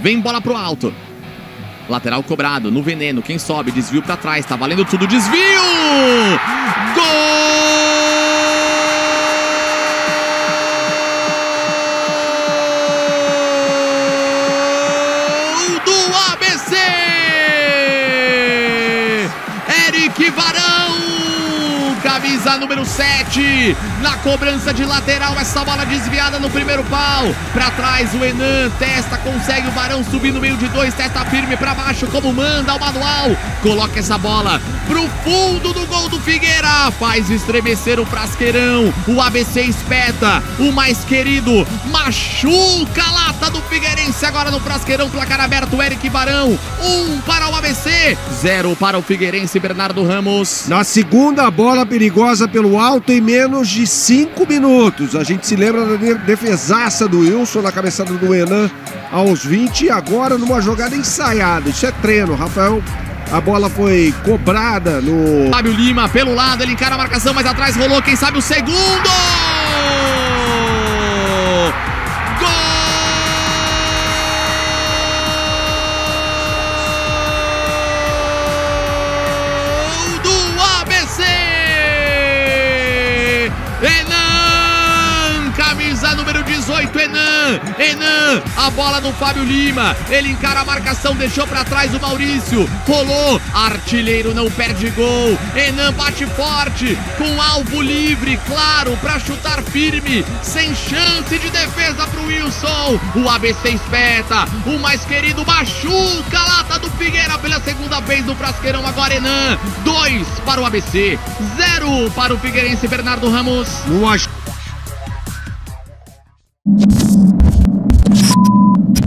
Vem bola pro alto. Lateral cobrado, no veneno, quem sobe, desvio para trás, tá valendo tudo, desvio! Gol! do ABC! Eric Varão, camisa número 7, na cobrança de lateral, essa bola desviada no primeiro pau, para trás o Enan, testa, consegue o Varão subir no meio de dois, testa firme para baixo, como manda o manual, coloca essa bola pro fundo do gol do Figueira, faz estremecer o frasqueirão, o ABC espeta, o mais querido, machuca a lata do Figueirense agora no frasqueirão, placar aberto, Eric Varão, um para o ABC, zero para o Figueirense, Bernardo Ramos. Na segunda bola perigosa pelo alto em menos de cinco minutos. A gente se lembra da defesaça do Wilson na cabeçada do Enan aos 20 e agora numa jogada ensaiada. Isso é treino, Rafael. A bola foi cobrada no. Fábio Lima pelo lado, ele encara a marcação, mas atrás rolou, quem sabe o segundo! Enan, camisa número 18, Enan, Enan, a bola do Fábio Lima, ele encara a marcação, deixou para trás o Maurício, rolou, artilheiro não perde gol, Enan bate forte, com alvo livre, claro, para chutar firme, sem chance de defesa pro Wilson, o ABC espeta, o mais querido machuca a lata do Figueira pela vez no Frasqueirão, agora Enan, dois para o ABC, zero para o Figueirense Bernardo Ramos. No